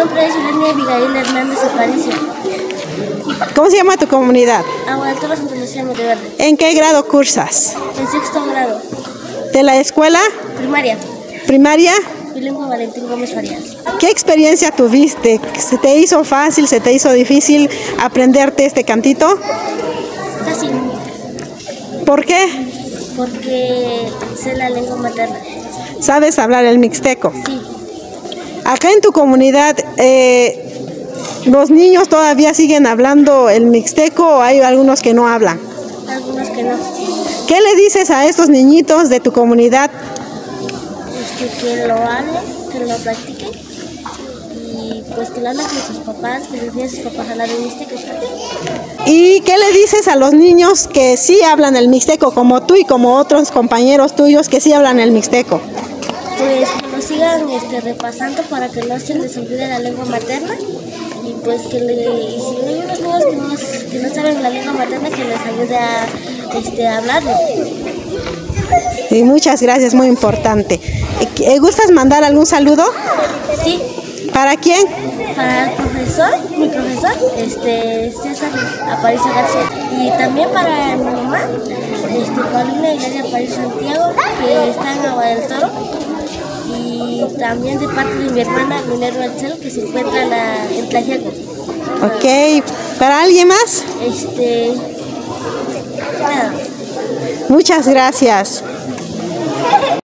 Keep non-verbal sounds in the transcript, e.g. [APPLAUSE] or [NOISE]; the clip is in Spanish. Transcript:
nombre es Elena Abigail Hernández Aparicio. ¿Cómo se llama tu comunidad? Agua del Toro Santa Lucía Monteverde. ¿En qué grado cursas? En sexto grado. ¿De la escuela Primaria. primaria? Bilingüe Valentín Gómez Farías. ¿Qué experiencia tuviste? ¿Se te hizo fácil, se te hizo difícil aprenderte este cantito? Fácil. ¿Por qué? Porque sé la lengua materna. ¿Sabes hablar el mixteco? Sí. Acá en tu comunidad, eh, ¿los niños todavía siguen hablando el mixteco o hay algunos que no hablan? Algunos que no. ¿Qué le dices a estos niñitos de tu comunidad? Este, que lo hablen, que lo practiquen. Y pues que lo hablen con sus papás, que les enseñen a sus papás a hablar de mixteco. ¿Y qué le dices a los niños que sí hablan el mixteco, como tú y como otros compañeros tuyos que sí hablan el mixteco? Pues lo sigan este, repasando para que no se les olvide la lengua materna. Y pues que le, y si hay unos niños que no, que no saben la lengua materna, que les ayude a, este, a hablarlo. Y muchas gracias, muy importante. Eh, ¿Gustas mandar algún saludo? Sí, ¿Para quién? para el profesor, mi profesor, este, César Aparicio García. Y también para mi mamá, este, Paulina Hilaria Aparicio Santiago, que está en Agua del Toro. Y también de parte de mi hermana Minerva Alcel, que se encuentra en, la, en Tlaxiaco. Ok. ¿Para alguien más? Este, nada. Muchas. Gracias. [LAUGHS]